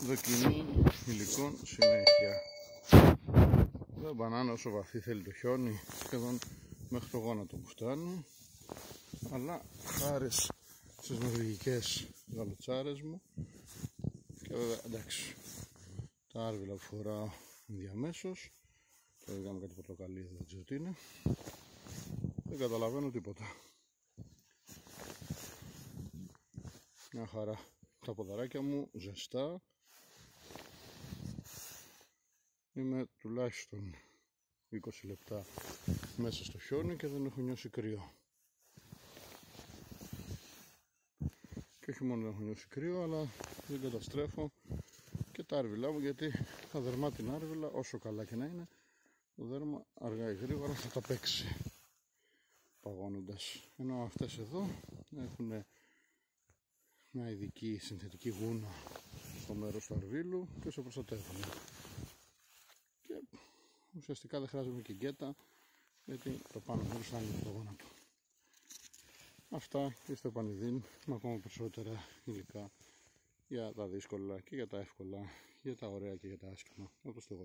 Δοκιμή υλικών συνέχεια. Εδώ μπανάνα όσο βαθύ θέλει το χιόνι, σχεδόν μέχρι το γόνατο που φτάνει. Αλλά χάρης στις νορβηγικές γαλοτσάρες μου. Και βέβαια εντάξει τα άρβιλα που φοράω διαμέσως και είδαμε κάτι πορτοκαλί εδώ δεν ξέρω τι είναι. Δεν καταλαβαίνω τίποτα. Μια χαρά. Τα ποδαράκια μου ζεστά είμαι τουλάχιστον 20 λεπτά μέσα στο χιόνι και δεν έχω νιώσει κρύο. Και όχι μόνο δεν έχω νιώσει κρύο αλλά δεν καταστρέφω και τα άρβιλά μου γιατί τα δερμάτινα άρβιλα όσο καλά και να είναι το δέρμα αργά ή γρήγορα θα τα παίξει παγώνοντας. Ενώ αυτές εδώ έχουν μια ειδική συνθετική γούνα στο μέρος του αρβίλου και σε προστατεύουν και ουσιαστικά δεν χρειάζομαι και γκέτα γιατί το πάνω μέρος θα είναι το γόνατο. Αυτά και στο Πανιδίν με ακόμα περισσότερα υλικά για τα δύσκολα και για τα εύκολα, για τα ωραία και για τα άσχημα, όπως το εγώ